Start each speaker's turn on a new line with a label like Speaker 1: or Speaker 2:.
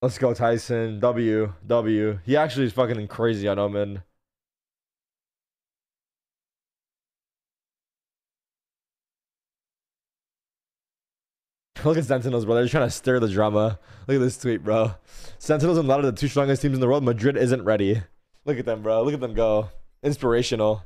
Speaker 1: Let's go, Tyson. W. W. He actually is fucking crazy on Omen. Look at Sentinels, bro. They're trying to stir the drama. Look at this tweet, bro. Sentinels and a lot of the two strongest teams in the world. Madrid isn't ready. Look at them, bro. Look at them go. Inspirational.